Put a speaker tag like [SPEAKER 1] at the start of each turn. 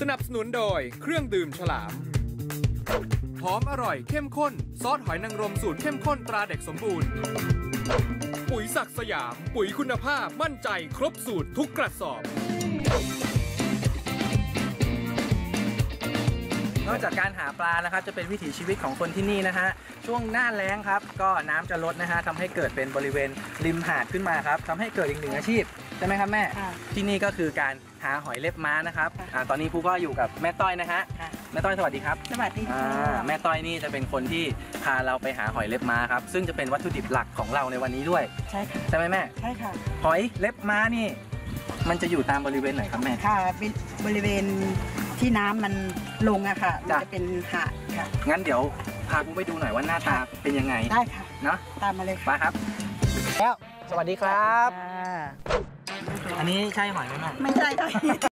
[SPEAKER 1] สนับสนุนโดยเครื่องดื่มฉลาม หอมอร่อยเข้มข้น ซอสหอยนางรมสูตรเข้มข้นตราเด็กสมบูรณ์ ปุ๋ยศักดิ์สยาม ปุ๋ยคุณภาพมั่นใจครบสูตรทุกกระสอบ
[SPEAKER 2] นอกจากการหาปลานะครับจะเป็นวิถีชีวิตของคนที่นี่นะฮะ ช่วงหน้าแล้งครับ ก็น้ำจะลดนะฮะทำให้เกิดเป็นบริเวณริมหาดขึ้นมาครับทำให้เกิดอีกหนึ่งอาชีพใช่ไหมครับแม่
[SPEAKER 3] ค่ะ
[SPEAKER 2] ที่นี่ก็คือการ หาหอยเล็บม้านะครับ
[SPEAKER 3] ค่ะ
[SPEAKER 2] อ่าตอนนี้ผู้ก็อยู่กับแม่ต้อยนะฮะ
[SPEAKER 3] ค่ะ
[SPEAKER 2] แม่ต้อยสวัสดีครับ
[SPEAKER 3] สวัสดี
[SPEAKER 2] อ่
[SPEAKER 3] ค่ะา
[SPEAKER 2] แม่ต้อยนี่จะเป็นคนที่พาเราไปหาหอยเล็บม้าครับซึ่งจะเป็นวัตถุดิบหลักของเราในวันนี้ด้วย
[SPEAKER 3] ใช่ค่ะ
[SPEAKER 2] ใช่ไหมแม่
[SPEAKER 3] ใช่ค่ะ
[SPEAKER 2] หอยเล็บม้านี่ มันจะอยู่ตามบริเวณไหนครับแม่
[SPEAKER 3] ค่ะเป็นบริเวณที่น้ำมันลงอะค่ะ มัน
[SPEAKER 2] จ้ะ
[SPEAKER 3] จะเป็นหาดค่ะ
[SPEAKER 2] งั้นเดี๋ยวพาผู้ไปดูหน่อยว่าหน้าตาเป็นยังไง
[SPEAKER 3] ได้ค่ะ
[SPEAKER 2] เนาะ
[SPEAKER 3] ตามมาเลย
[SPEAKER 2] มา
[SPEAKER 3] ค่ะ
[SPEAKER 2] ครับ แล้วสวัสดีครับ
[SPEAKER 3] ค่ะ
[SPEAKER 2] อันนี้ใช่หอยไหมแม่
[SPEAKER 3] ไม่ใช่ค่ะ